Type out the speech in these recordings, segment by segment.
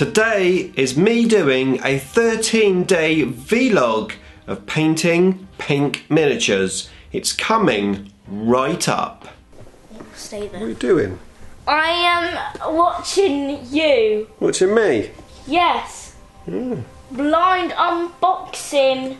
Today is me doing a 13 day vlog of painting pink miniatures. It's coming right up. Stay there. What are you doing? I am watching you. Watching me? Yes. Blind unboxing.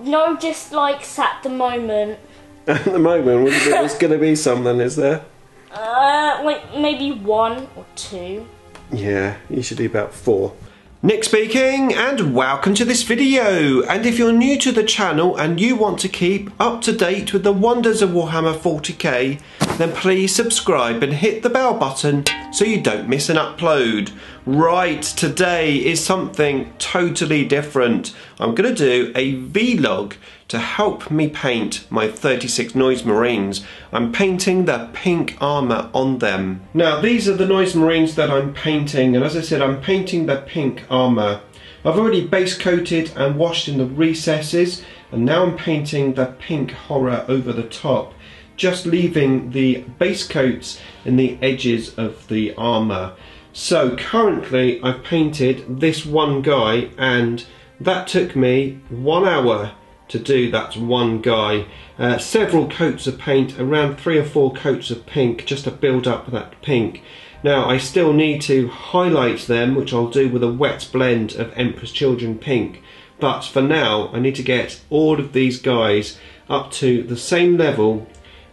No dislikes at the moment. At the moment, there's going to be some then, is there? Uh, like maybe one or two. Yeah, usually about four. Nick speaking and welcome to this video and if you're new to the channel and you want to keep up to date with the wonders of Warhammer 40k then please subscribe and hit the bell button so you don't miss an upload. Right, today is something totally different. I'm going to do a vlog to help me paint my 36 Noise Marines. I'm painting the pink armour on them. Now these are the Noise Marines that I'm painting and as I said I'm painting the pink armour. I've already base coated and washed in the recesses and now I'm painting the pink horror over the top just leaving the base coats in the edges of the armour. So currently I've painted this one guy and that took me one hour to do that one guy. Uh, several coats of paint, around three or four coats of pink just to build up that pink. Now I still need to highlight them which I'll do with a wet blend of Emperor's Children pink but for now I need to get all of these guys up to the same level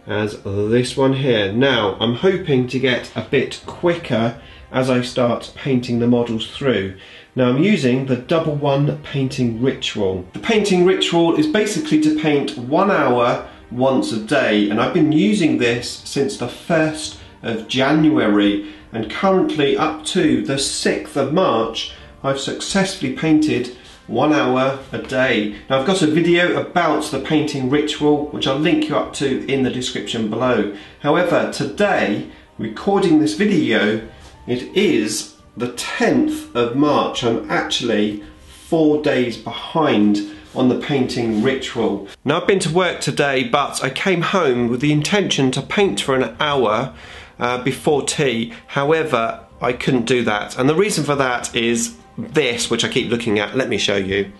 as this one here. Now I'm hoping to get a bit quicker as I start painting the models through. Now I'm using the double one painting ritual. The painting ritual is basically to paint one hour once a day and I've been using this since the 1st of January and currently up to the 6th of March I've successfully painted one hour a day. Now I've got a video about the painting ritual which I'll link you up to in the description below. However today, recording this video, it is the 10th of March. I'm actually four days behind on the painting ritual. Now I've been to work today but I came home with the intention to paint for an hour uh, before tea. However, I couldn't do that and the reason for that is this which I keep looking at. Let me show you.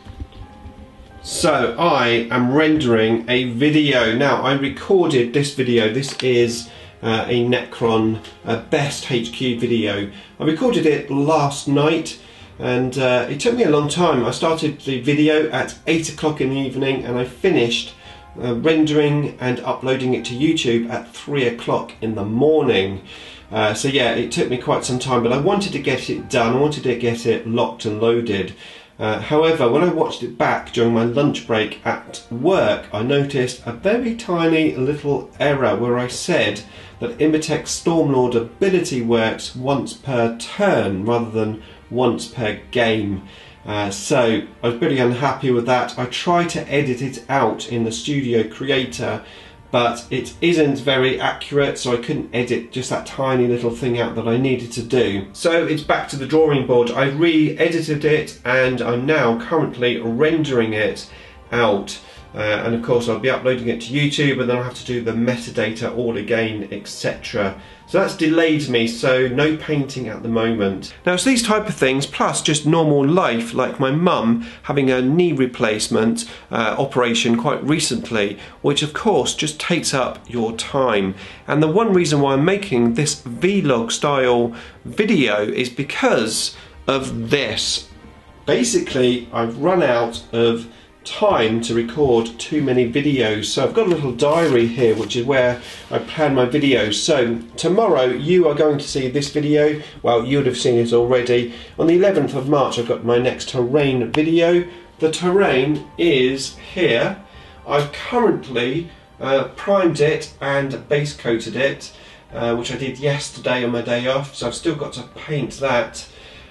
So I am rendering a video. Now I recorded this video. This is uh, a Necron uh, best HQ video. I recorded it last night and uh, it took me a long time. I started the video at 8 o'clock in the evening and I finished uh, rendering and uploading it to YouTube at 3 o'clock in the morning. Uh, so yeah, it took me quite some time, but I wanted to get it done. I wanted to get it locked and loaded. Uh, however, when I watched it back during my lunch break at work, I noticed a very tiny little error where I said that Imotekh Stormlord ability works once per turn rather than once per game. Uh, so I was pretty unhappy with that. I tried to edit it out in the Studio Creator, but it isn't very accurate, so I couldn't edit just that tiny little thing out that I needed to do. So it's back to the drawing board. I re-edited it, and I'm now currently rendering it out. Uh, and of course I'll be uploading it to YouTube and then I'll have to do the metadata all again etc. So that's delayed me so no painting at the moment. Now it's these type of things plus just normal life like my mum having a knee replacement uh, operation quite recently which of course just takes up your time and the one reason why I'm making this vlog style video is because of this. Basically I've run out of time to record too many videos. So I've got a little diary here which is where I plan my videos. So tomorrow you are going to see this video. Well you would have seen it already. On the 11th of March I've got my next terrain video. The terrain is here. I've currently uh, primed it and base coated it uh, which I did yesterday on my day off. So I've still got to paint that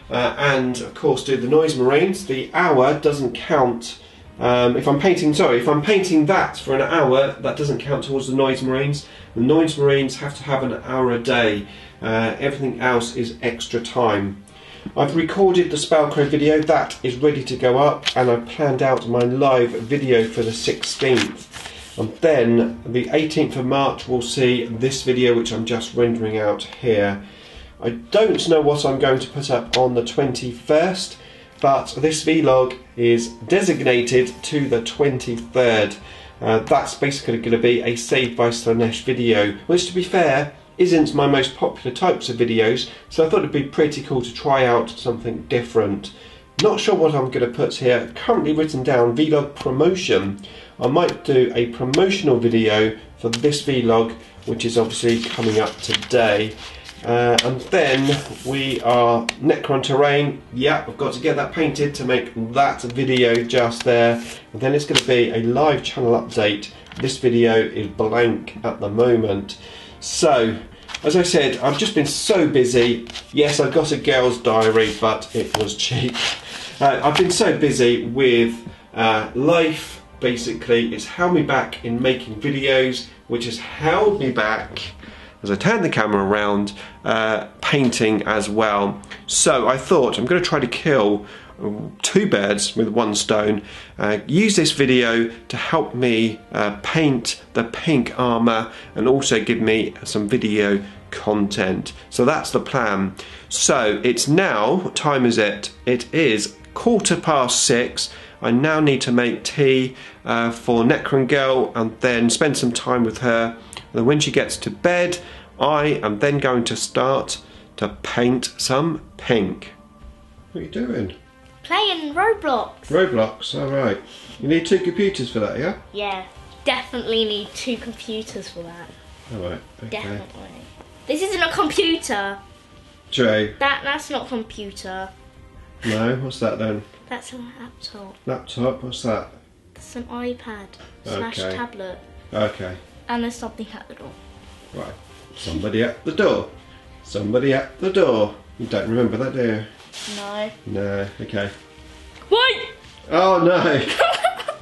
uh, and of course do the noise marines. The hour doesn't count um, if I'm painting, sorry, if I'm painting that for an hour, that doesn't count towards the noise marines. The noise marines have to have an hour a day. Uh, everything else is extra time. I've recorded the Spellcrow video, that is ready to go up, and I've planned out my live video for the 16th. And then the 18th of March we'll see this video which I'm just rendering out here. I don't know what I'm going to put up on the 21st, but this vlog is designated to the 23rd. Uh, that's basically going to be a Saved by Slaanesh video, which to be fair, isn't my most popular types of videos, so I thought it'd be pretty cool to try out something different. Not sure what I'm going to put here, currently written down vlog promotion. I might do a promotional video for this vlog, which is obviously coming up today. Uh, and then we are Necron Terrain. Yeah, I've got to get that painted to make that video just there. And then it's going to be a live channel update. This video is blank at the moment. So, as I said, I've just been so busy. Yes, I've got a girl's diary, but it was cheap. Uh, I've been so busy with uh, life, basically. It's held me back in making videos, which has held me back as I turn the camera around, uh, painting as well. So I thought I'm going to try to kill two birds with one stone. Uh, use this video to help me uh, paint the pink armor and also give me some video content. So that's the plan. So it's now, what time is it? It is quarter past six. I now need to make tea uh, for Necron Girl and then spend some time with her. And when she gets to bed, I am then going to start to paint some pink. What are you doing? Playing Roblox. Roblox, alright. You need two computers for that, yeah? Yeah, definitely need two computers for that. Alright, okay. Definitely. This isn't a computer. True. That that's not computer. No, what's that then? That's a laptop. Laptop, what's that? That's an iPad slash tablet. Okay, And there's something at the door. right. Somebody at the door. Somebody at the door. You don't remember that, do you? No. No, okay. Wait! Oh no!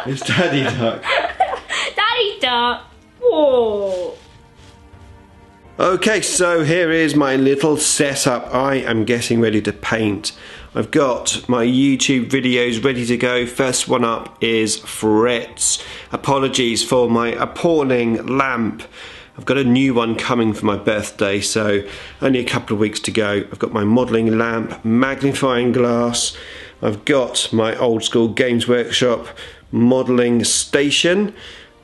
it's Daddy Duck. Daddy Duck! Whoa! Okay, so here is my little setup. I am getting ready to paint. I've got my YouTube videos ready to go. First one up is Fritz. Apologies for my appalling lamp. I've got a new one coming for my birthday, so only a couple of weeks to go. I've got my modelling lamp, magnifying glass. I've got my old school Games Workshop modelling station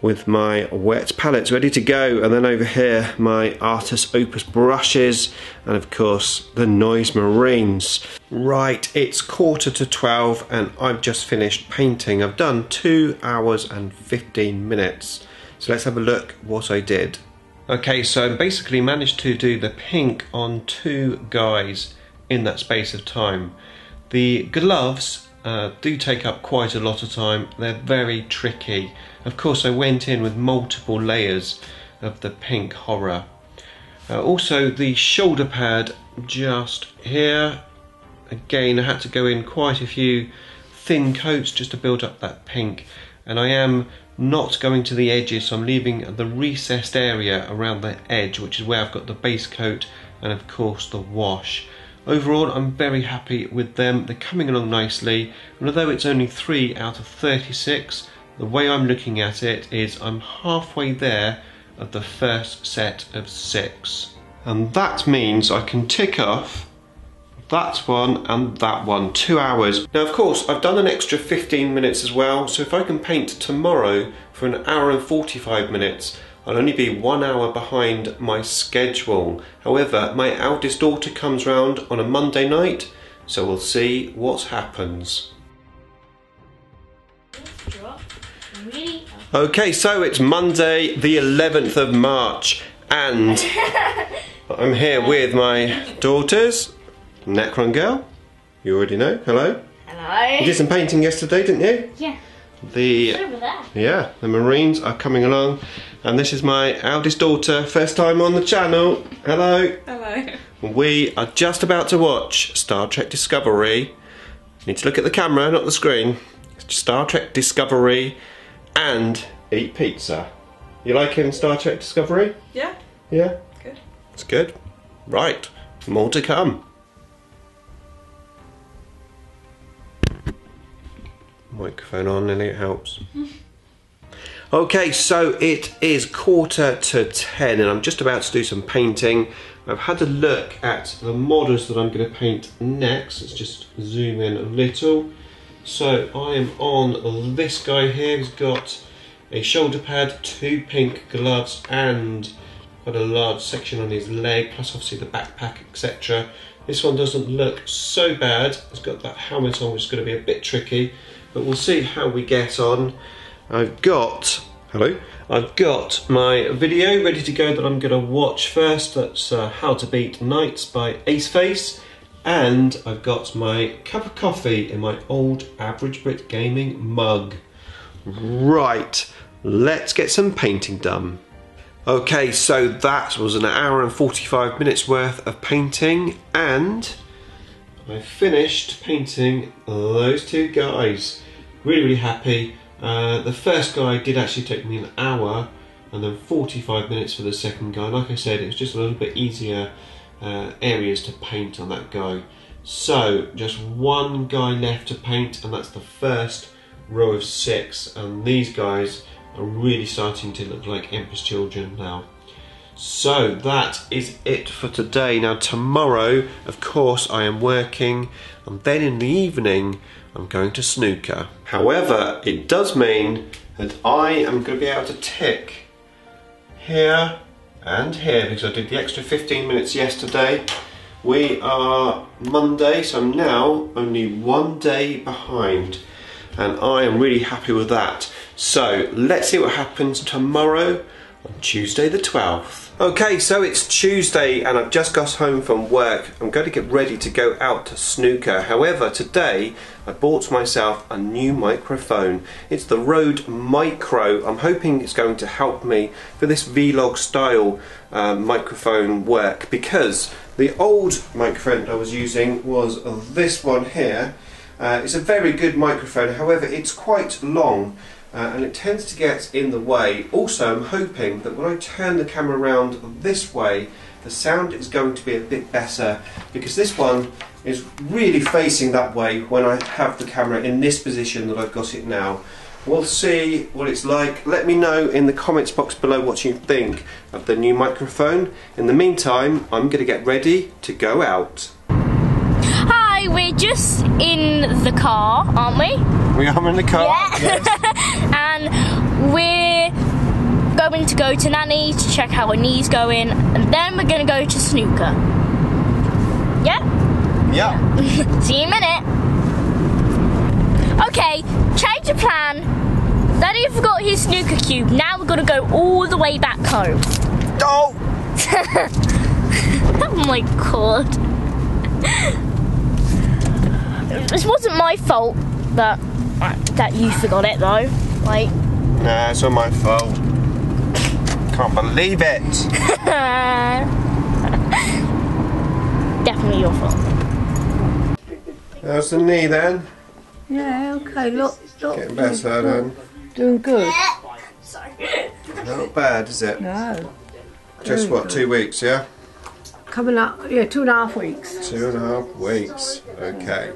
with my wet palettes ready to go and then over here my Artis Opus brushes and of course the Noise Marines. Right, it's quarter to 12 and I've just finished painting. I've done 2 hours and 15 minutes. So let's have a look what I did. Okay, so I basically managed to do the pink on two guys in that space of time. The gloves uh, do take up quite a lot of time. They're very tricky. Of course, I went in with multiple layers of the pink horror. Uh, also, the shoulder pad just here. Again, I had to go in quite a few thin coats just to build up that pink. And I am not going to the edges, so I'm leaving the recessed area around the edge, which is where I've got the base coat and of course the wash. Overall, I'm very happy with them. They're coming along nicely, and although it's only 3 out of 36, the way I'm looking at it is I'm halfway there of the first set of 6. And that means I can tick off that one and that one, two hours. Now, of course, I've done an extra 15 minutes as well, so if I can paint tomorrow for an hour and 45 minutes, I'll only be one hour behind my schedule. However, my eldest daughter comes round on a Monday night, so we'll see what happens. Okay, so it's Monday, the 11th of March, and I'm here with my daughters, Necron Girl. You already know. Hello. Hello. You did some painting yesterday, didn't you? Yeah. The It's over there. yeah, the Marines are coming along, and this is my eldest daughter, first time on the channel. Hello. Hello. We are just about to watch Star Trek Discovery. Need to look at the camera, not the screen. Star Trek Discovery, and eat pizza. You like him, Star Trek Discovery? Yeah, Yeah, good. it's good. Right, more to come. Microphone on, and it helps. Okay, so it is quarter to ten, and I'm just about to do some painting. I've had a look at the models that I'm going to paint next. Let's just zoom in a little. So I am on this guy here. He's got a shoulder pad, two pink gloves, and quite a large section on his leg, plus obviously the backpack, etc. This one doesn't look so bad. It's got that helmet on, which is going to be a bit tricky, but we'll see how we get on. I've got hello. I've got my video ready to go that I'm going to watch first. That's uh, How to Beat Knights by Aceface. And I've got my cup of coffee in my old Average Brit Gaming mug. Right, let's get some painting done. Okay, so that was an hour and 45 minutes worth of painting, and I finished painting those two guys. Really, really happy. Uh, the first guy did actually take me an hour, and then 45 minutes for the second guy. Like I said, it was just a little bit easier uh, areas to paint on that guy. So, just one guy left to paint, and that's the first row of six. And these guys are really starting to look like Emperor's Children now. So that is it for today. Now tomorrow, of course, I am working, and then in the evening, I'm going to snooker. However, it does mean that I am going to be able to tick here and here because I did the extra 15 minutes yesterday. We are Monday, so I'm now only one day behind, and I am really happy with that. So let's see what happens tomorrow on Tuesday the 12th. Okay, so it's Tuesday and I've just got home from work. I'm going to get ready to go out to snooker. However, today I bought myself a new microphone. It's the Rode Micro. I'm hoping it's going to help me for this vlog style uh, microphone work because the old microphone I was using was this one here. Uh, it's a very good microphone, however, it's quite long uh, and it tends to get in the way. Also, I'm hoping that when I turn the camera around this way, the sound is going to be a bit better because this one is really facing that way when I have the camera in this position that I've got it now. We'll see what it's like. Let me know in the comments box below what you think of the new microphone. In the meantime, I'm going to get ready to go out. We're just in the car, aren't we? We are in the car. Yeah. Yes. and we're going to go to Nanny to check how her knee's going, and then we're going to go to snooker. Yeah? yeah. See you in a minute. Okay, change of plan. Daddy forgot his snooker cube. Now we're gonna go all the way back home. Oh! Oh my god. This wasn't my fault that that you forgot it though. Like Nah, it's not my fault. Can't believe it. definitely your fault. How's the knee then? Yeah, okay, look, look. Getting better then. Doing good. Sorry. Not bad, is it? No. Just what, two weeks, yeah? Coming up, yeah, two and a half weeks. Two and a half weeks. Okay.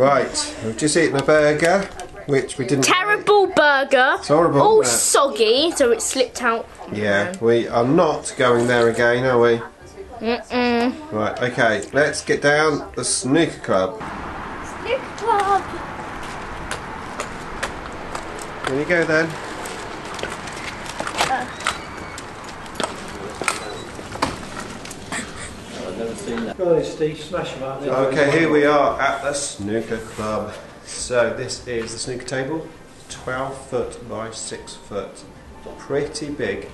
Right, we've just eaten a burger, which we didn't. Terrible burger. It's horrible, All it? soggy, so it slipped out. Yeah, we are not going there again, are we? Mm-mm. Right, okay, let's get down the snooker club. Snooker club. Here you go then. Go on, Steve, smash them out there. Okay, here we are at the snooker club. So this is the snooker table, 12 foot by 6 foot. Pretty big.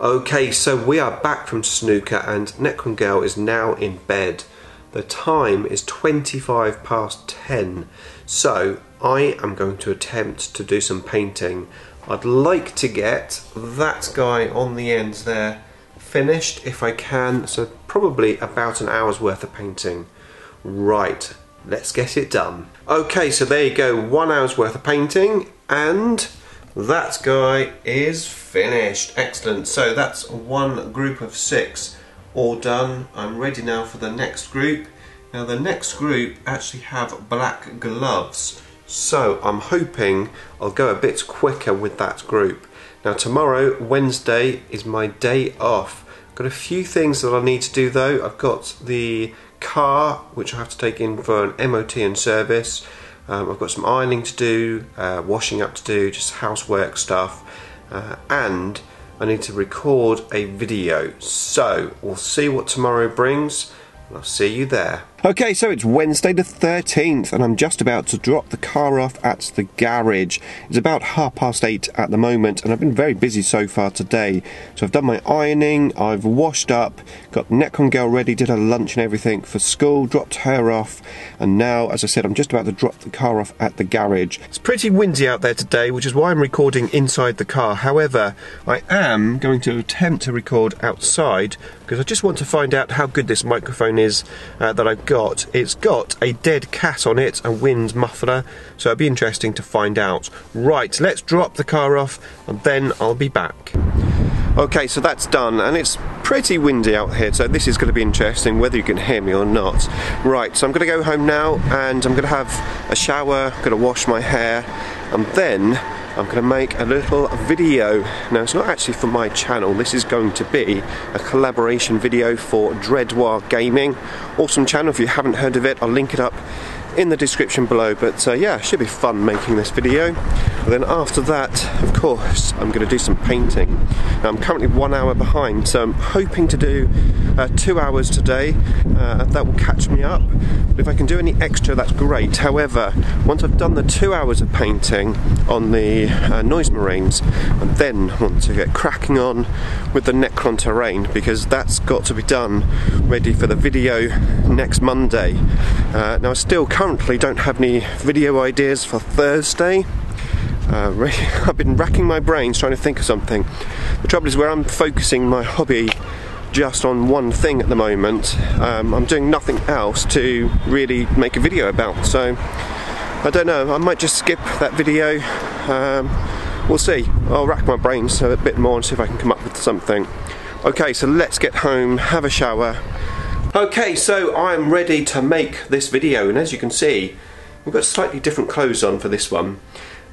Okay, so we are back from snooker and Necron Girl is now in bed. The time is 25 past 10, so I am going to attempt to do some painting. I'd like to get that guy on the ends there finished if I can, so probably about an hour's worth of painting. Right, let's get it done. Okay, so there you go, one hour's worth of painting, and that guy is finished. Excellent, so that's one group of six all done. I'm ready now for the next group. Now the next group actually have black gloves, so I'm hoping I'll go a bit quicker with that group. Now tomorrow, Wednesday, is my day off. Got a few things that I need to do though. I've got the car, which I have to take in for an MOT and service. Um, I've got some ironing to do, uh, washing up to do, just housework stuff, uh, and I need to record a video. So we'll see what tomorrow brings. I'll see you there. Okay, so it's Wednesday the 13th, and I'm just about to drop the car off at the garage. It's about half past eight at the moment, and I've been very busy so far today. So I've done my ironing, I've washed up, got Necron girl ready, did her lunch and everything for school, dropped her off, and now, as I said, I'm just about to drop the car off at the garage. It's pretty windy out there today, which is why I'm recording inside the car. However, I am going to attempt to record outside because I just want to find out how good this microphone is uh, that I've got. It's got a dead cat on it, a wind muffler, so it'd be interesting to find out. Right, let's drop the car off and then I'll be back. Okay, so that's done, and it's pretty windy out here, so this is going to be interesting whether you can hear me or not. Right, so I'm going to go home now and I'm going to have a shower, I'm going to wash my hair, and then I'm going to make a little video. Now, it's not actually for my channel, this is going to be a collaboration video for Dread Waaagh Gaming. Awesome channel, if you haven't heard of it, I'll link it up in the description below. But uh, yeah, should be fun making this video. And then after that, of course, I'm going to do some painting. Now, I'm currently one hour behind, so I'm hoping to do uh, two hours today. Uh, that will catch me up. But if I can do any extra, that's great. However, once I've done the two hours of painting on the uh, noise marines, and then want to get cracking on with the Necron terrain because that's got to be done ready for the video next Monday. Uh, now, I still currently don't have any video ideas for Thursday. Uh, I've been racking my brains trying to think of something. The trouble is, where I'm focusing my hobby just on one thing at the moment, um, I'm doing nothing else to really make a video about. So I don't know. I might just skip that video. Um, we'll see. I'll rack my brains a bit more and see if I can come up with something. Okay, so let's get home, have a shower. Okay, so I'm ready to make this video, and as you can see, we've got slightly different clothes on for this one.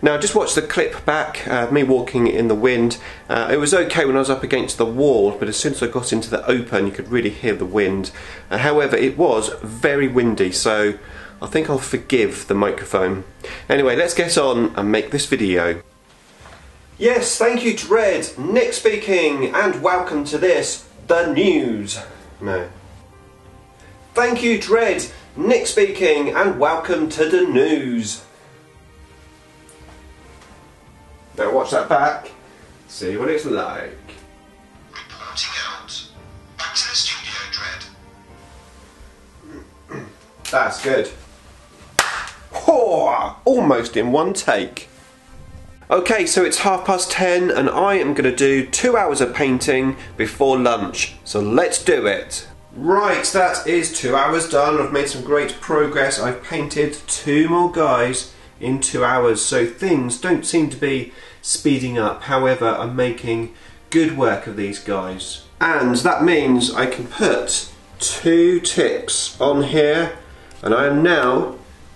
Now, just watch the clip back, uh, me walking in the wind. Uh, it was okay when I was up against the wall, but as soon as I got into the open, you could really hear the wind. Uh, however, it was very windy, so I think I'll forgive the microphone. Anyway, let's get on and make this video. Yes, thank you, Dread. Nick speaking, and welcome to this, the news. No. Thank you, Dread. Nick speaking, and welcome to the news. Now watch that back. See what it's like. Reporting out. Back to the studio, Dread. That's good. Oh, almost in one take. Okay, so it's half past ten, and I am going to do two hours of painting before lunch. So let's do it. Right, that is two hours done. I've made some great progress. I've painted two more guys in two hours, so things don't seem to be speeding up. However, I'm making good work of these guys. And that means I can put two ticks on here, and I am now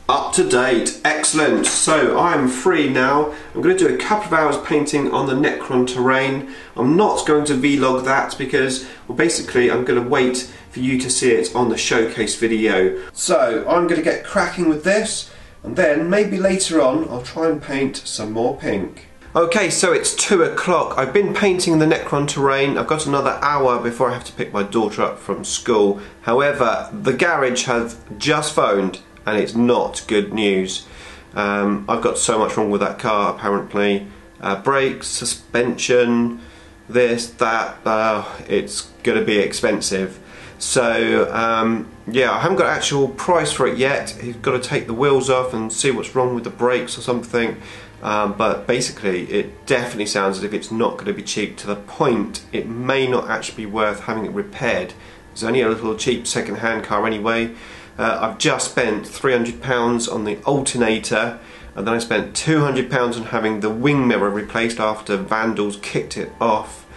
up to date. Excellent. So I'm free now. I'm going to do a couple of hours painting on the Necron terrain. I'm not going to vlog that because, well, basically I'm going to wait for you to see it on the showcase video. So I'm going to get cracking with this and then maybe later on I'll try and paint some more pink. Okay, so it's two o'clock. I've been painting the Necron terrain. I've got another hour before I have to pick my daughter up from school. However, the garage has just phoned and it's not good news. Um, I've got so much wrong with that car apparently. Uh, brakes, suspension, this, that, uh, it's going to be expensive. So um, yeah, I haven't got actual price for it yet. He's got to take the wheels off and see what's wrong with the brakes or something. Um, but basically, it definitely sounds as if it's not going to be cheap to the point it may not actually be worth having it repaired. It's only a little cheap second-hand car anyway. Uh, I've just spent £300 on the alternator and then I spent £200 on having the wing mirror replaced after vandals kicked it off.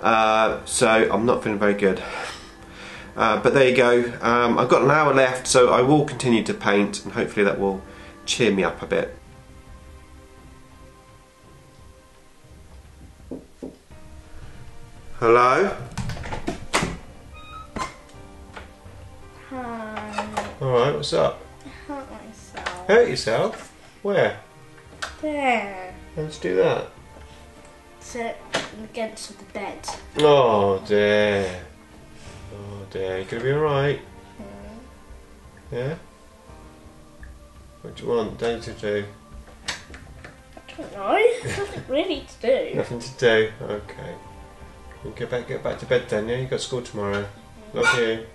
Uh, so I'm not feeling very good. Uh, but there you go. Um, I've got an hour left, so I will continue to paint, and hopefully that will cheer me up a bit. Hello? Alright, what's up? Hurt myself. Hurt yourself? Where? There. Let's do that. Sit against the bed. Oh dear. Oh dear. You gonna be alright? Hmm. Yeah? What do you want Day to do? I don't know. Nothing really to do. Nothing to do. Okay. You get back get back to bed then, yeah? You got school tomorrow. Hmm. Love you.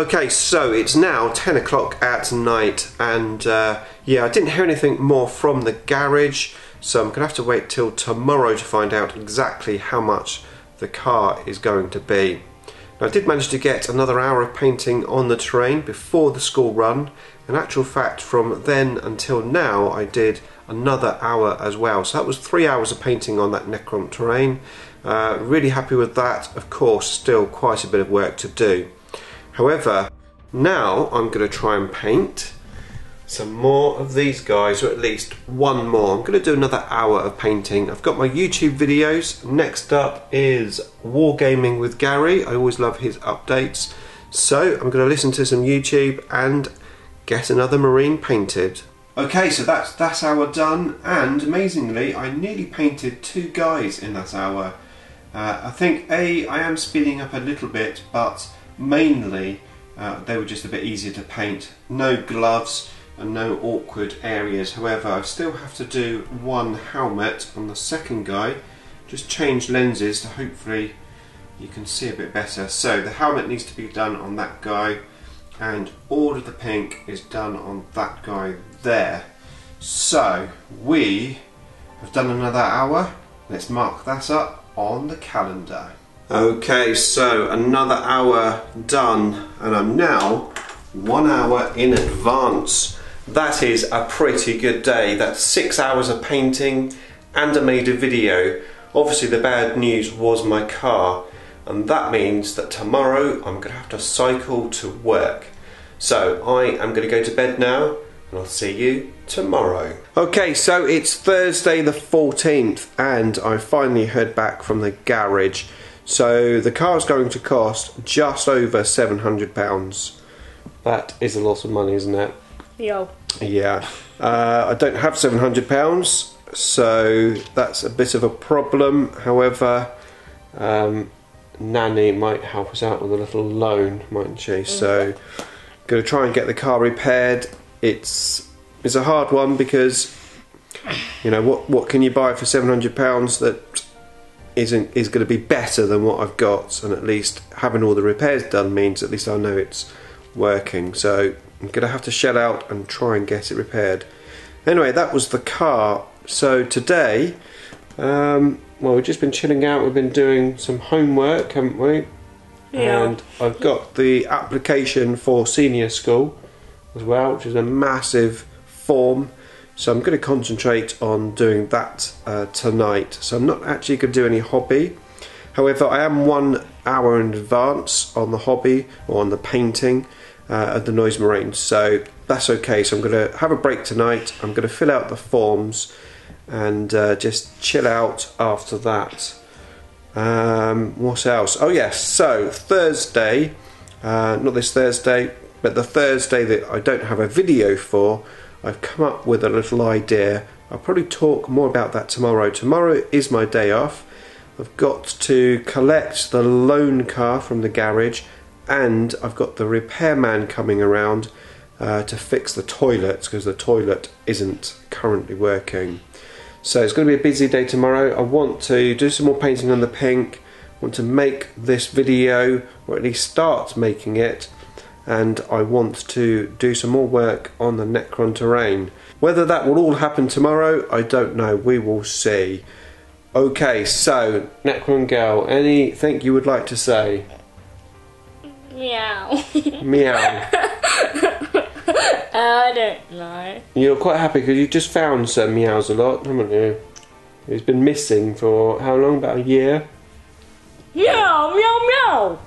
Okay, so it's now 10 o'clock at night, and uh, yeah, I didn't hear anything more from the garage, so I'm gonna have to wait till tomorrow to find out exactly how much the car is going to be. Now, I did manage to get another hour of painting on the terrain before the school run. In actual fact, from then until now, I did another hour as well. So that was three hours of painting on that Necron terrain. Uh, really happy with that. Of course, still quite a bit of work to do. However, now I'm going to try and paint some more of these guys, or at least one more. I'm going to do another hour of painting. I've got my YouTube videos. Next up is Wargaming with Garry. I always love his updates. So I'm going to listen to some YouTube and get another marine painted. Okay, so that's that's hour done, and amazingly, I nearly painted two guys in that hour. Uh, I think a I am speeding up a little bit, but mainly uh, they were just a bit easier to paint. No gloves and no awkward areas. However, I still have to do one helmet on the second guy. Just change lenses to hopefully you can see a bit better. So the helmet needs to be done on that guy and all of the pink is done on that guy there. So we have done another hour. Let's mark that up on the calendar. Okay, so another hour done, and I'm now one hour in advance. That is a pretty good day. That's six hours of painting and I made a video. Obviously, the bad news was my car, and that means that tomorrow I'm going to have to cycle to work. So I am going to go to bed now, and I'll see you tomorrow. Okay, so it's Thursday the 14th, and I finally heard back from the garage. So the car is going to cost just over £700. That is a lot of money, isn't it? Yo. Yeah. Uh, I don't have £700, so that's a bit of a problem. However, um, Nanny might help us out with a little loan, mightn't she? So, going to try and get the car repaired. It's it's a hard one because you know what what can you buy for seven hundred pounds that isn't is going to be better than what I've got, and at least having all the repairs done means at least I know it's working. So I'm going to have to shell out and try and get it repaired. Anyway, that was the car. So today, um, well, we've just been chilling out. We've been doing some homework, haven't we? Yeah. And I've got the application for senior school as well, which is a massive form. So I'm going to concentrate on doing that uh, tonight. So I'm not actually going to do any hobby. However, I am one hour in advance on the hobby or on the painting uh, at the Noise Marine. So that's okay. So I'm going to have a break tonight. I'm going to fill out the forms and uh, just chill out after that. Um, what else? Oh yes. So Thursday, uh, not this Thursday, but the Thursday that I don't have a video for, I've come up with a little idea. I'll probably talk more about that tomorrow. Tomorrow is my day off. I've got to collect the loan car from the garage, and I've got the repairman coming around uh, to fix the toilets because the toilet isn't currently working. So it's going to be a busy day tomorrow. I want to do some more painting on the pink. I want to make this video, or at least start making it, and I want to do some more work on the Necron terrain. Whether that will all happen tomorrow, I don't know. We will see. Okay, so Necron girl, anything you would like to say? Meow. Meow. I don't know. You're quite happy because you've just found Sir Meows A Lot, haven't you? He's been missing for how long? About a year. Meow, meow, meow.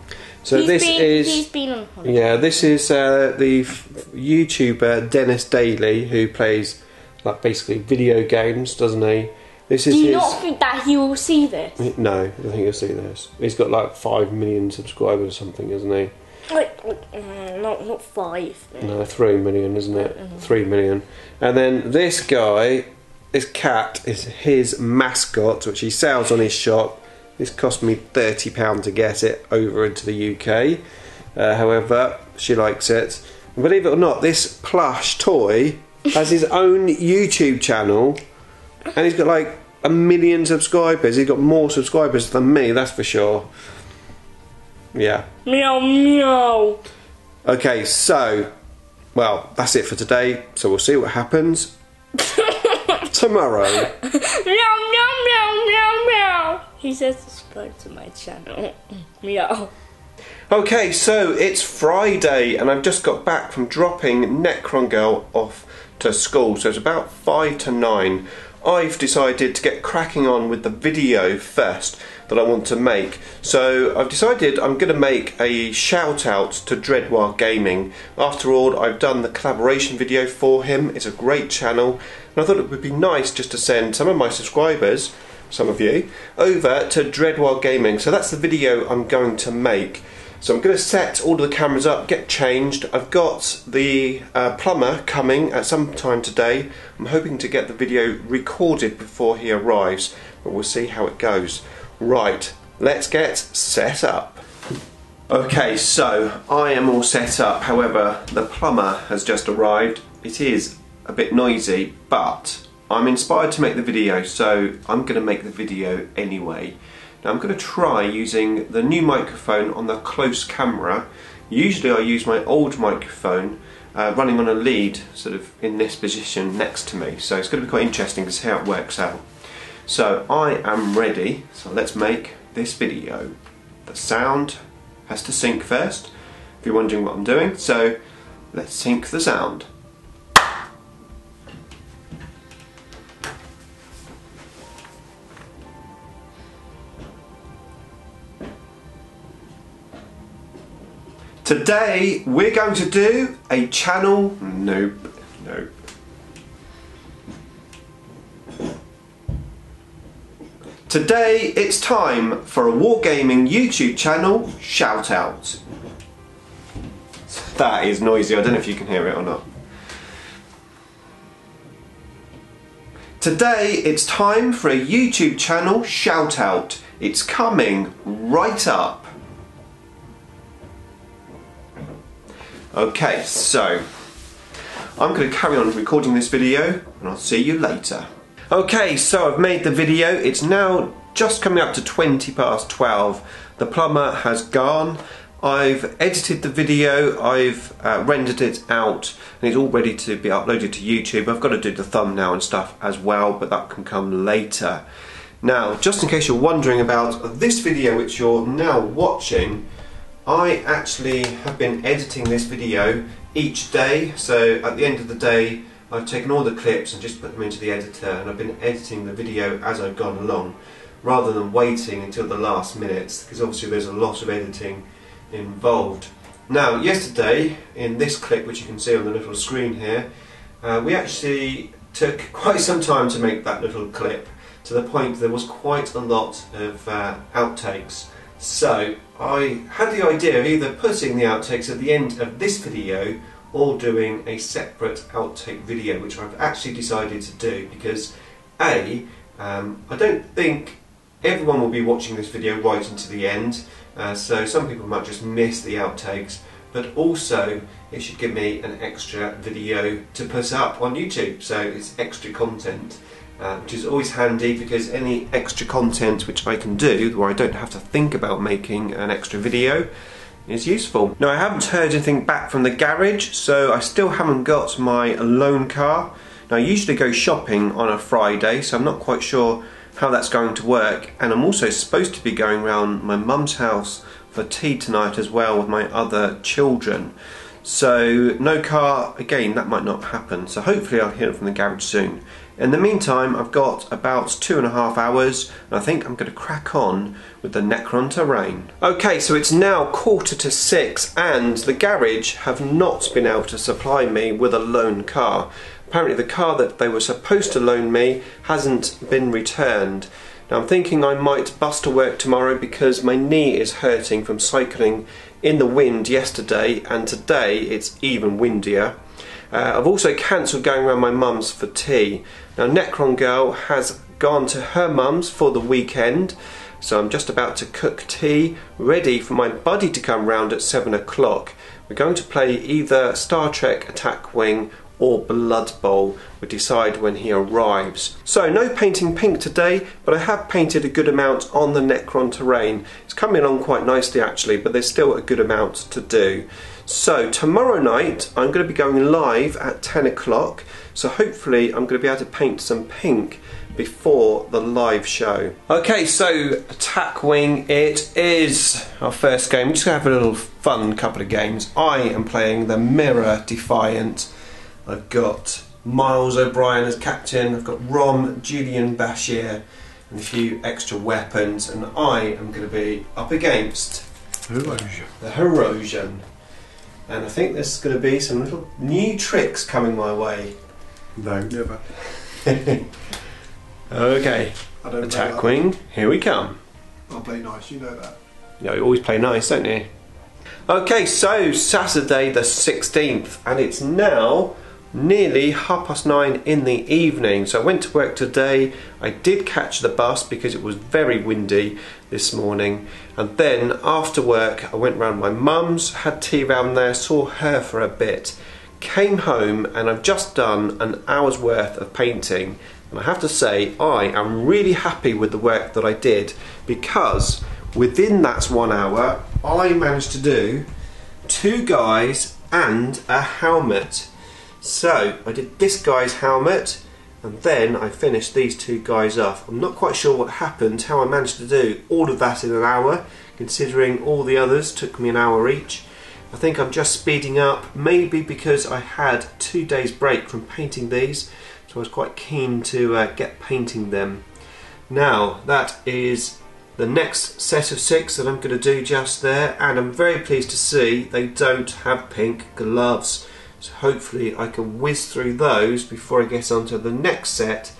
So He's this been, is been yeah, this is uh, the f- YouTuber Denis Daily who plays like basically video games, doesn't he? This is Do you his. not think that he will see this? No, I think you'll see this. He's got like five million subscribers or something, isn't he? Like, like, mm, not not five. No, three million, isn't it? Three million. And then this guy, this cat, is his mascot, which he sells on his shop. This cost me thirty pound to get it over into the UK. Uh, however, she likes it. And believe it or not, this plush toy has his own YouTube channel, and he's got like a million subscribers. He's got more subscribers than me, that's for sure. Yeah. Meow, meow. Okay, so, well, that's it for today. So we'll see what happens tomorrow. Meow, meow, meow, meow, meow. He says subscribe to my channel. meow. Okay, so it's Friday, and I've just got back from dropping Necron Girl off to school. So it's about five to nine. I've decided to get cracking on with the video first that I want to make. So I've decided I'm going to make a shout out to Dread Waaagh Gaming. After all, I've done the collaboration video for him. It's a great channel, and I thought it would be nice just to send some of my subscribers, some of you, over to Dread Waaagh Gaming. So that's the video I'm going to make. So I'm going to set all of the cameras up, get changed. I've got the uh, plumber coming at some time today. I'm hoping to get the video recorded before he arrives, but we'll see how it goes. Right, let's get set up. Okay, so I am all set up. However, the plumber has just arrived. It is a bit noisy, but I'm inspired to make the video, so I'm going to make the video anyway. Now I'm going to try using the new microphone on the close camera. Usually I use my old microphone uh, running on a lead sort of in this position next to me. So it's going to be quite interesting to see how it works out. So I am ready, so let's make this video. The sound has to sync first, if you're wondering what I'm doing. So let's sync the sound. Today we're going to do a channel. Nope, nope. Today it's time for a Wargaming YouTube channel shout out. That is noisy, I don't know if you can hear it or not. Today it's time for a YouTube channel shout out. It's coming right up. Okay, so I'm going to carry on recording this video and I'll see you later. Okay, so I've made the video. It's now just coming up to 20 past 12. The plumber has gone. I've edited the video, I've uh, rendered it out, and it's all ready to be uploaded to YouTube. I've got to do the thumbnail and stuff as well, but that can come later. Now, just in case you're wondering about this video which you're now watching, I actually have been editing this video each day, so at the end of the day I've taken all the clips and just put them into the editor and I've been editing the video as I've gone along rather than waiting until the last minutes because obviously there's a lot of editing involved. Now yesterday in this clip which you can see on the little screen here uh, we actually took quite some time to make that little clip to the point there was quite a lot of uh, outtakes so I had the idea of either putting the outtakes at the end of this video or doing a separate outtake video, which I've actually decided to do because A, um, I don't think everyone will be watching this video right into the end, uh, so some people might just miss the outtakes, but also it should give me an extra video to put up on YouTube, so it's extra content. Uh, which is always handy because any extra content which I can do, where I don't have to think about making an extra video, is useful. Now I haven't heard anything back from the garage, so I still haven't got my loan car. Now I usually go shopping on a Friday, so I'm not quite sure how that's going to work. And I'm also supposed to be going around my mum's house for tea tonight as well with my other children. So no car, again, that might not happen. So hopefully I'll hear from the garage soon. In the meantime, I've got about two and a half hours, and I think I'm going to crack on with the Necron terrain. Okay, so it's now quarter to six, and the garage have not been able to supply me with a loan car. Apparently the car that they were supposed to loan me hasn't been returned. Now I'm thinking I might bust to work tomorrow because my knee is hurting from cycling in the wind yesterday and today it's even windier. Uh, I've also cancelled going around my mum's for tea. Now Necron Girl has gone to her mum's for the weekend so I'm just about to cook tea ready for my buddy to come round at 7 o'clock. We're going to play either Star Trek Attack Wing or Blood Bowl. We decide when he arrives. So no painting pink today, but I have painted a good amount on the Necron terrain. It's coming along quite nicely actually, but there's still a good amount to do. So tomorrow night I'm going to be going live at 10 o'clock, so hopefully I'm going to be able to paint some pink before the live show. Okay, so Attack Wing, it is our first game. We're just going to have a little fun couple of games. I am playing the Mirror Defiant. I've got Miles O'Brien as captain, I've got Rom, Julian Bashir, and a few extra weapons, and I am going to be up against Erosion. the Herosian. And I think there's going to be some little new tricks coming my way. No, never. Okay, I don't Attack. Wing, here we come. I'll play nice, you know that. Yeah, you always play nice, don't you? Okay, so Saturday the 16th, and it's now nearly half past nine in the evening. So I went to work today. I did catch the bus because it was very windy this morning. And then after work, I went round my mum's, had tea round there, saw her for a bit, came home, and I've just done an hour's worth of painting. And I have to say, I am really happy with the work that I did because within that one hour, I managed to do two guys and a helmet. So I did this guy's helmet and then I finished these two guys off. I'm not quite sure what happened, how I managed to do all of that in an hour, considering all the others took me an hour each. I think I'm just speeding up, maybe because I had two days break from painting these, so I was quite keen to uh, get painting them. Now, that is the next set of six that I'm going to do just there, and I'm very pleased to see they don't have pink gloves. So hopefully I can whiz through those before I get onto the next set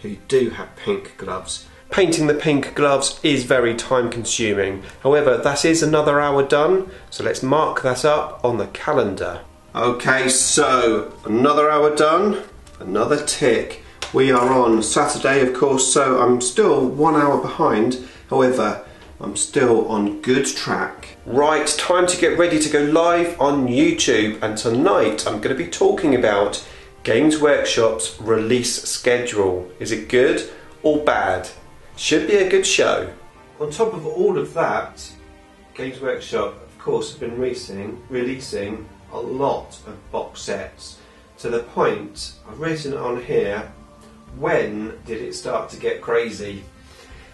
who do have pink gloves. Painting the pink gloves is very time consuming. However, that is another hour done, so let's mark that up on the calendar. Okay, so another hour done, another tick. We are on Saturday, of course, so I'm still one hour behind. However, I'm still on good track. Right, time to get ready to go live on YouTube, and tonight I'm going to be talking about Games Workshop's release schedule. Is it good or bad? Should be a good show. On top of all of that, Games Workshop, of course, have been releasing, releasing a lot of box sets to the point I've written on here when did it start to get crazy?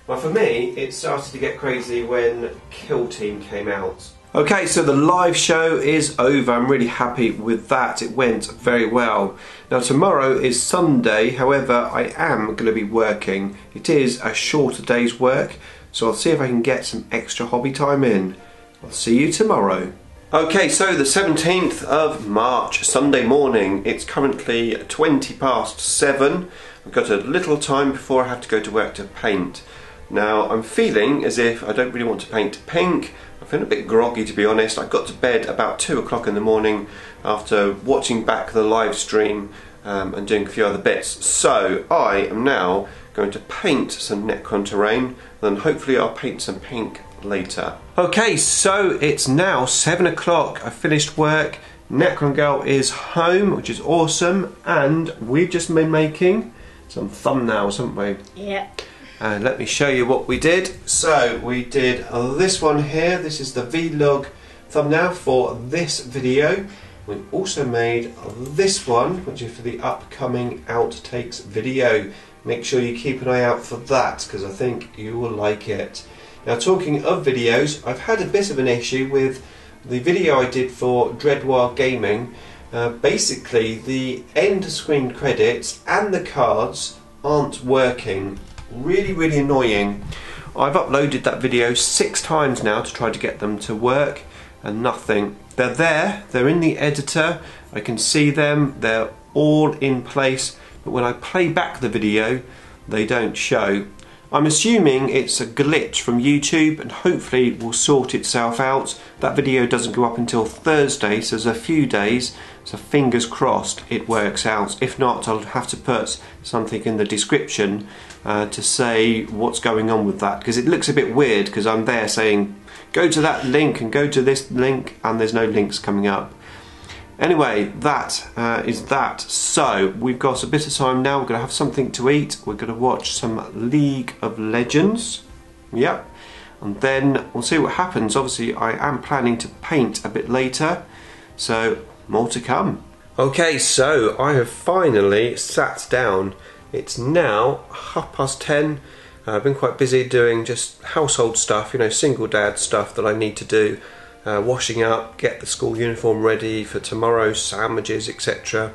Well, for me, it started to get crazy when Kill Team came out. Okay, so the live show is over. I'm really happy with that. It went very well. Now, tomorrow is Sunday, however, I am going to be working. It is a shorter day's work, so I'll see if I can get some extra hobby time in. I'll see you tomorrow. Okay, so the 17th of March, Sunday morning. It's currently 20 past 7. I've got a little time before I have to go to work to paint. Now, I'm feeling as if I don't really want to paint pink. I'm feeling a bit groggy to be honest. I got to bed about 2 o'clock in the morning after watching back the live stream um, and doing a few other bits. So, I am now going to paint some Necron terrain, then hopefully I'll paint some pink later. Okay, so it's now 7 o'clock. I finished work. Necron Girl is home, which is awesome, and we've just been making some thumbnails, haven't we? Yeah. And let me show you what we did. So we did this one here. This is the vlog thumbnail for this video. We also made this one, which is for the upcoming outtakes video. Make sure you keep an eye out for that because I think you will like it. Now talking of videos, I've had a bit of an issue with the video I did for Dread Waaagh Gaming. Uh, basically the end screen credits and the cards aren't working. Really, really annoying. I've uploaded that video six times now to try to get them to work and nothing. They're there, they're in the editor, I can see them, they're all in place, but when I play back the video, they don't show. I'm assuming it's a glitch from YouTube and hopefully it will sort itself out. That video doesn't go up until Thursday, so there's a few days, so fingers crossed it works out. If not, I'll have to put something in the description uh, to say what's going on with that, because it looks a bit weird because I'm there saying go to that link and go to this link and there's no links coming up. Anyway, that uh, is that. So, we've got a bit of time now. We're going to have something to eat. We're going to watch some League of Legends. Yep. And then we'll see what happens. Obviously, I am planning to paint a bit later. So, more to come. Okay, so I have finally sat down. It's now half past ten. Uh, I've been quite busy doing just household stuff, you know, single dad stuff that I need to do uh, washing up, get the school uniform ready for tomorrow, sandwiches, etc.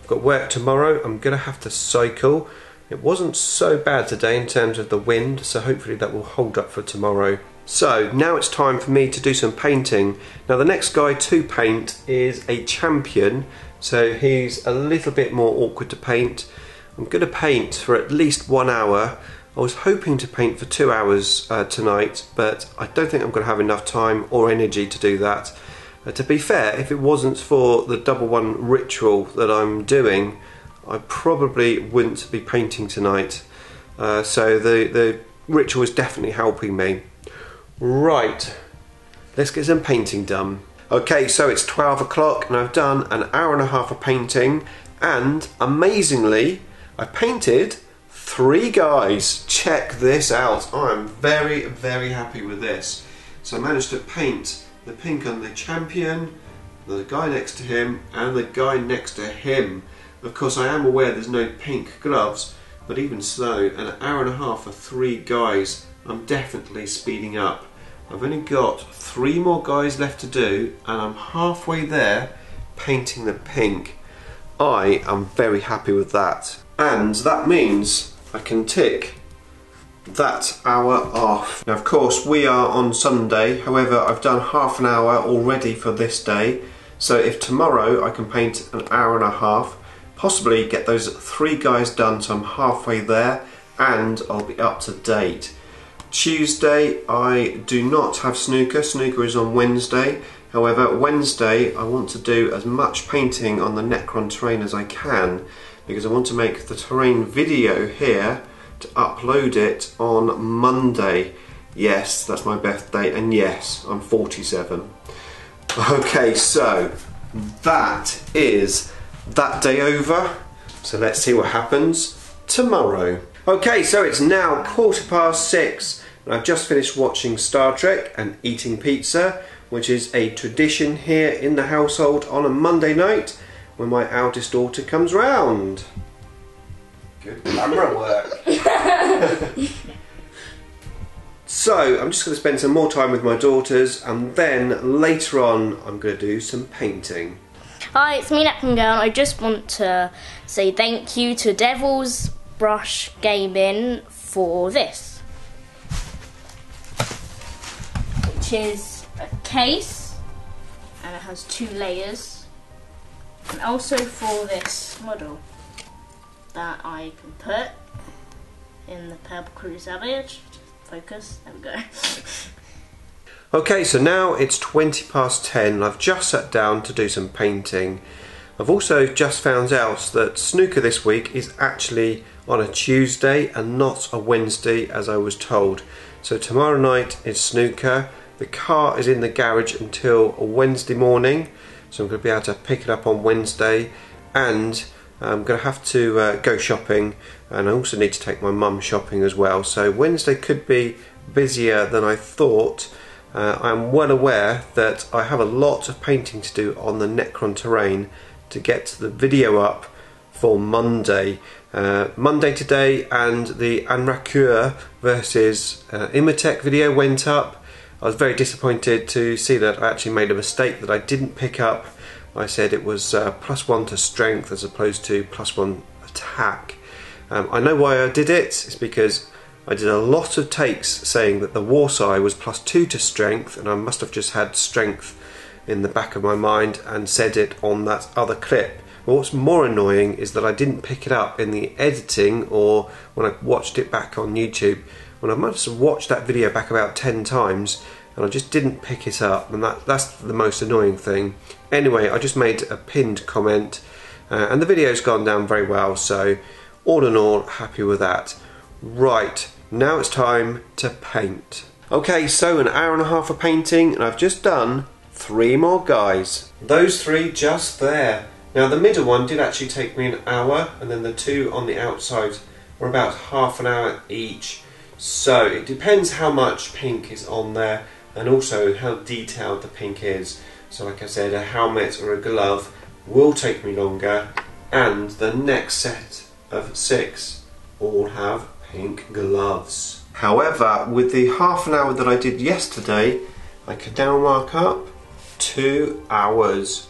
I've got work tomorrow. I'm going to have to cycle. It wasn't so bad today in terms of the wind, so hopefully that will hold up for tomorrow. So now it's time for me to do some painting. Now the next guy to paint is a champion, so he's a little bit more awkward to paint. I'm going to paint for at least one hour I was hoping to paint for two hours uh, tonight, but I don't think I'm going to have enough time or energy to do that. Uh, to be fair, if it wasn't for the double one ritual that I'm doing, I probably wouldn't be painting tonight. Uh, so the, the ritual is definitely helping me. Right, let's get some painting done. Okay, so it's 12 o'clock and I've done an hour and a half of painting and amazingly, I painted three guys. Check this out. I'm very, very happy with this. So I managed to paint the pink on the champion, the guy next to him, and the guy next to him. Of course, I am aware there's no pink gloves, but even so, an hour and a half for three guys, I'm definitely speeding up. I've only got three more guys left to do, and I'm halfway there painting the pink. I am very happy with that. And that means I can tick that hour off. Now of course we are on Sunday, however I've done half an hour already for this day, so if tomorrow I can paint an hour and a half, possibly get those three guys done so I'm halfway there and I'll be up to date. Tuesday I do not have snooker, snooker is on Wednesday, however Wednesday I want to do as much painting on the Necron terrain as I can because I want to make the terrain video here to upload it on Monday. Yes, that's my birthday, and yes, I'm 47. Okay, so that is that day over. So let's see what happens tomorrow. Okay, so it's now quarter past six, and I've just finished watching Star Trek and eating pizza, which is a tradition here in the household on a Monday night when my eldest daughter comes round. Good camera work. so I'm just going to spend some more time with my daughters and then later on I'm going to do some painting. Hi, it's me, Napkin Girl. I just want to say thank you to Devil's Brush Gaming for this, which is a case and it has two layers, and also for this model that I can put in the Purple Cruise Savage. Focus, there we go. Okay, so now it's 20 past 10 and I've just sat down to do some painting. I've also just found out that snooker this week is actually on a Tuesday and not a Wednesday as I was told. So tomorrow night is snooker. The car is in the garage until Wednesday morning, so I'm going to be able to pick it up on Wednesday and I'm going to have to uh, go shopping and I also need to take my mum shopping as well. So Wednesday could be busier than I thought. Uh, I'm well aware that I have a lot of painting to do on the Necron terrain to get the video up for Monday. Uh, Monday today and the Anrakyr versus uh, Imotekh video went up. I was very disappointed to see that I actually made a mistake that I didn't pick up. I said it was uh, plus one to strength as opposed to plus one attack. Um, I know why I did it. It's because I did a lot of takes saying that the Warscythe was plus two to strength, and I must have just had strength in the back of my mind and said it on that other clip. But what's more annoying is that I didn't pick it up in the editing or when I watched it back on YouTube. I must have watched that video back about 10 times and I just didn't pick it up, and that, that's the most annoying thing. Anyway, I just made a pinned comment, uh, and the video's gone down very well, so all in all, happy with that. Right, now it's time to paint. Okay, so an hour and a half of painting, and I've just done three more guys. Those three just there. Now the middle one did actually take me an hour, and then the two on the outside were about half an hour each. So it depends how much pink is on there, and also how detailed the pink is. So like I said, a helmet or a glove will take me longer, and the next set of six all have pink gloves. However, with the half an hour that I did yesterday, I can now mark up two hours.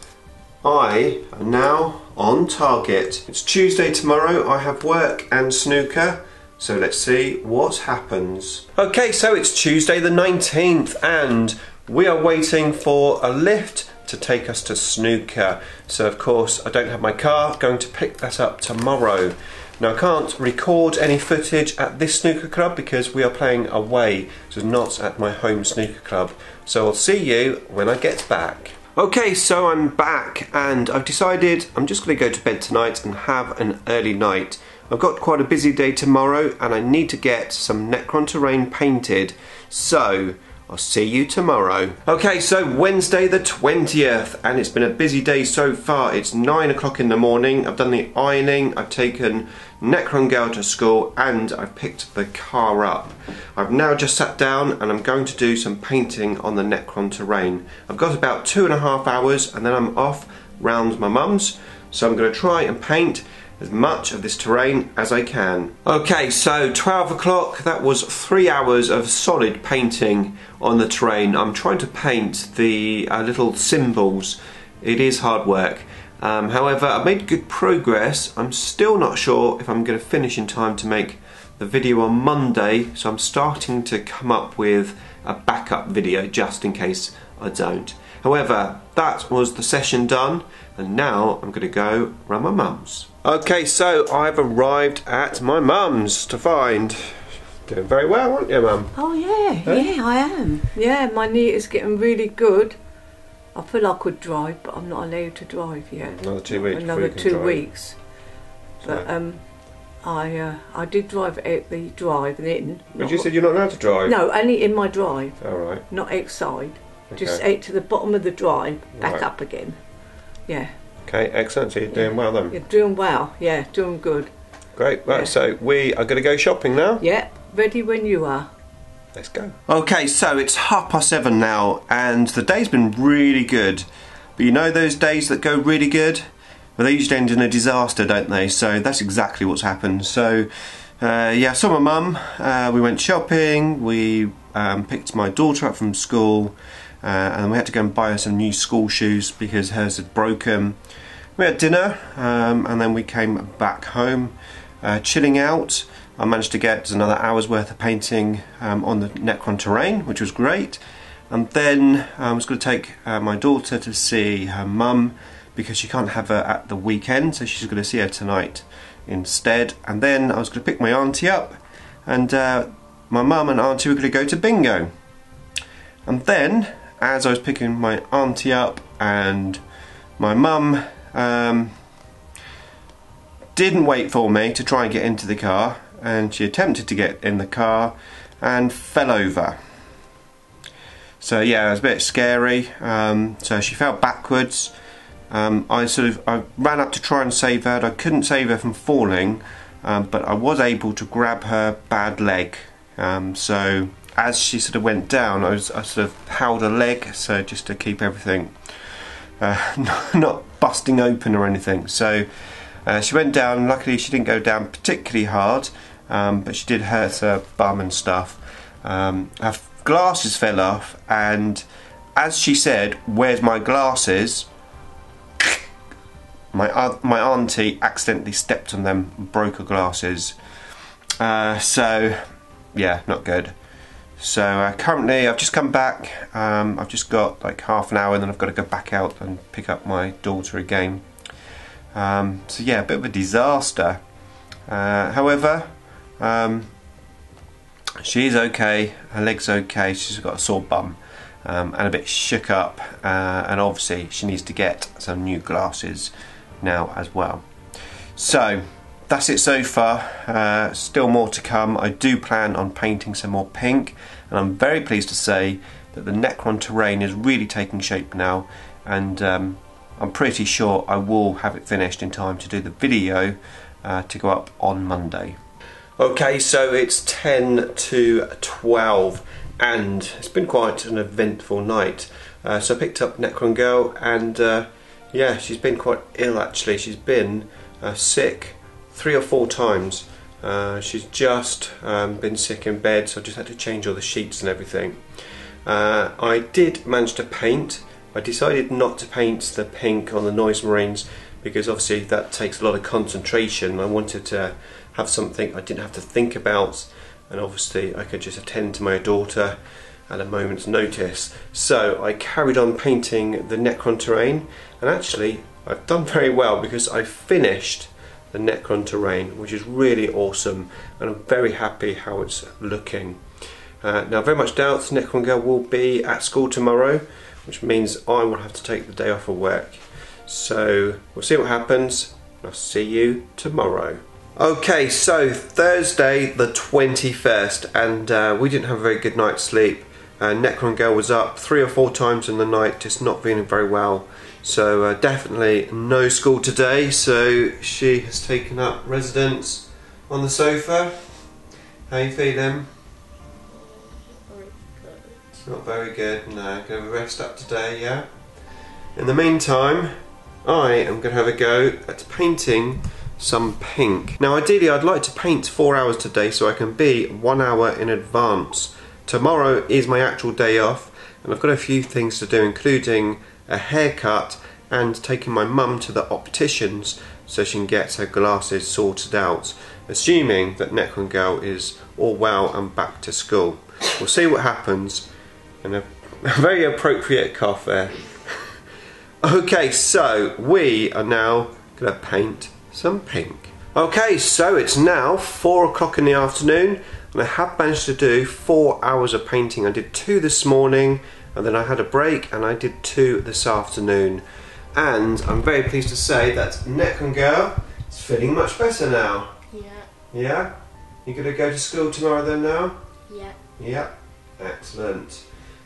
I am now on target. It's Tuesday tomorrow, I have work and snooker, so let's see what happens. Okay, so it's Tuesday the 19th and we are waiting for a lift to take us to snooker. So of course I don't have my car, going to pick that up tomorrow. Now I can't record any footage at this snooker club because we are playing away, so not at my home snooker club. So I'll see you when I get back. Okay, so I'm back and I've decided I'm just going to go to bed tonight and have an early night. I've got quite a busy day tomorrow and I need to get some Necron terrain painted. So I'll see you tomorrow. Okay, so Wednesday the 20th, and it's been a busy day so far. It's 9 o'clock in the morning. I've done the ironing, I've taken Necron Girl to school, and I've picked the car up. I've now just sat down and I'm going to do some painting on the Necron terrain. I've got about two and a half hours, and then I'm off round my mum's. So I'm going to try and paint as much of this terrain as I can. Okay, so 12 o'clock, that was three hours of solid painting on the terrain. I'm trying to paint the uh, little symbols. It is hard work. Um, however, I've made good progress. I'm still not sure if I'm going to finish in time to make the video on Monday, so I'm starting to come up with a backup video just in case I don't. However, that was the session done, and now I'm going to go round my mum's. Okay, so I've arrived at my mum's to find. Doing very well, aren't you, mum? Oh yeah, yeah, I am. Yeah, my knee is getting really good. I feel I could drive, but I'm not allowed to drive yet. Another two weeks. Another two drive. weeks. But So- um, I uh, I did drive out the drive and in. But you said you're not allowed to drive. no, only in my drive, All right. not outside. Just Okay. out to the bottom of the drive, back Right. up again. Yeah, Okay, excellent. So you're doing well then. you're doing well. Yeah, doing good. Great. Right, Yeah. so we are going to go shopping now. Yeah, ready when you are. Let's go. Okay, so it's half past seven now, and the day's been really good. But you know those days that go really good? Well, they usually end in a disaster, don't they? So that's exactly what's happened. So, uh, yeah, I saw my mum. Uh, we went shopping. We um, picked my daughter up from school, uh, and we had to go and buy her some new school shoes because hers had broken. We had dinner, um, and then we came back home, uh, chilling out. I managed to get another hour's worth of painting um, on the Necron terrain, which was great. And then I was going to take uh, my daughter to see her mum because she can't have her at the weekend, so she's going to see her tonight instead. And then I was going to pick my auntie up, and uh, my mum and auntie were going to go to bingo. And then, as I was picking my auntie up and my mum um, didn't wait for me to try and get into the car, and she attempted to get in the car and fell over. So yeah, it was a bit scary. Um, so she fell backwards, um, I sort of I ran up to try and save her. I couldn't save her from falling, um, but I was able to grab her bad leg. Um, so as she sort of went down, I, was, I sort of held her leg, so just to keep everything uh, not busting open or anything. So uh, she went down. Luckily, she didn't go down particularly hard, um, but she did hurt her bum and stuff. Um, her glasses fell off, and as she said, "Where's my glasses?" My uh, my auntie accidentally stepped on them, broke her glasses. Uh, so, yeah, not good. So uh, currently, I've just come back. Um, I've just got like half an hour, and then I've got to go back out and pick up my daughter again. Um, so yeah, a bit of a disaster. Uh, however, um, she's okay. Her leg's okay. She's got a sore bum um, and a bit shook up, uh, and obviously she needs to get some new glasses now as well. So that's it so far. Uh, still more to come. I do plan on painting some more pink, and I'm very pleased to say that the Necron terrain is really taking shape now, and um, I'm pretty sure I will have it finished in time to do the video uh, to go up on Monday. Okay, so it's 10 to 12 and it's been quite an eventful night. Uh, so I picked up Necron Girl and uh, yeah, she's been quite ill actually. She's been uh, sick three or four times. Uh, she's just um, been sick in bed, so I just had to change all the sheets and everything. Uh, I did manage to paint. I decided not to paint the pink on the Noise Marines because obviously that takes a lot of concentration. I wanted to have something I didn't have to think about and obviously I could just attend to my daughter at a moment's notice. So I carried on painting the Necron terrain and actually I've done very well because I finished the Necron terrain which is really awesome and I'm very happy how it's looking. Uh, now very much doubts Necron Girl will be at school tomorrow which means I will have to take the day off of work. So we'll see what happens. I'll see you tomorrow. Okay, so Thursday the 21st, and uh, we didn't have a very good night's sleep. Uh, Necron Girl was up three or four times in the night, just not feeling very well. So uh, definitely no school today, so she has taken up residence on the sofa. How you feeling? Not very good, no. Gonna have a rest up today, yeah? In the meantime, I am gonna have a go at painting some pink. Now ideally I'd like to paint four hours today so I can be one hour in advance. Tomorrow is my actual day off and I've got a few things to do including a haircut and taking my mum to the opticians so she can get her glasses sorted out assuming that Necron Girl is all well and back to school. We'll see what happens and a, a very appropriate cough there. okay so we are now going to paint some pink. Okay, so it's now four o'clock in the afternoon and I have managed to do four hours of painting. I did two this morning and then I had a break and I did two this afternoon. And I'm very pleased to say that Necron Girl is feeling much better now. Yeah. Yeah? You gonna go to school tomorrow then now? Yeah. Yeah. Excellent.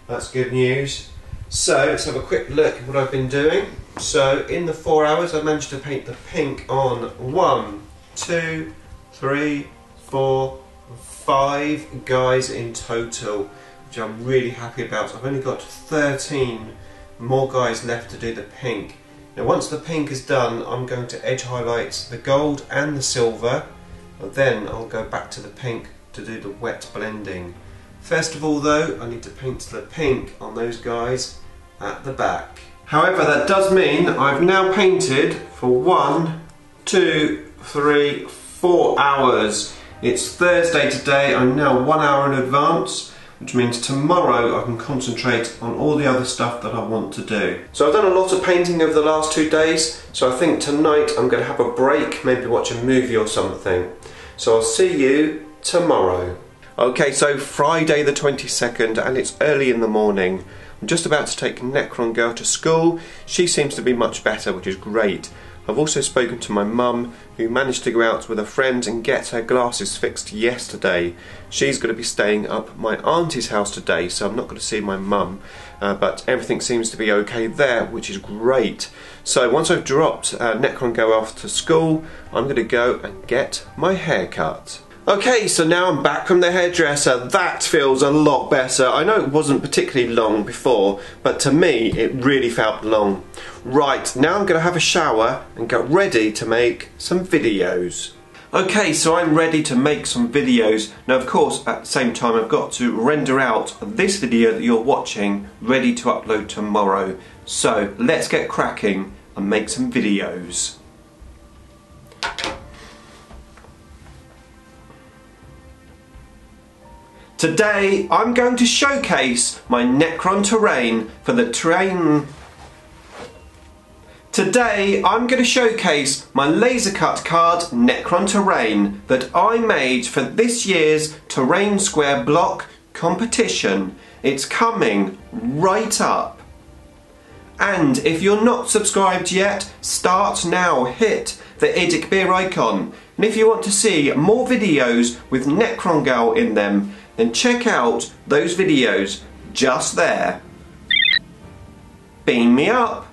That's good news. So let's have a quick look at what I've been doing. So in the four hours I managed to paint the pink on one, two, three, four, five guys in total, which I'm really happy about. I've only got 13 more guys left to do the pink. Now once the pink is done I'm going to edge highlight the gold and the silver and then I'll go back to the pink to do the wet blending. First of all though, I need to paint the pink on those guys at the back. However, that does mean I've now painted for one, two, three, four hours. It's Thursday today, I'm now one hour in advance, which means tomorrow I can concentrate on all the other stuff that I want to do. So I've done a lot of painting over the last two days, so I think tonight I'm going to have a break, maybe watch a movie or something. So I'll see you tomorrow. Okay, so Friday the 22nd, and it's early in the morning. I'm just about to take Necron Girl to school. She seems to be much better, which is great. I've also spoken to my mum who managed to go out with a friend and get her glasses fixed yesterday. She's going to be staying up my auntie's house today so I'm not going to see my mum uh, but everything seems to be okay there which is great. So once I've dropped uh, Necron Girl off to school I'm going to go and get my hair cut. Okay, so now I'm back from the hairdresser. That feels a lot better. I know it wasn't particularly long before, but to me it really felt long. Right, now I'm going to have a shower and get ready to make some videos. Okay, so I'm ready to make some videos. Now, of course, at the same time, I've got to render out this video that you're watching, ready to upload tomorrow. So, let's get cracking and make some videos. Today I'm going to showcase my Necron terrain for the train. Today I'm going to showcase my laser cut card Necron terrain that I made for this year's Terrain Square Block competition. It's coming right up. And if you're not subscribed yet, start now. Hit the IDICBeer icon. And if you want to see more videos with Necron Girl in them, then check out those videos just there. Beam me up.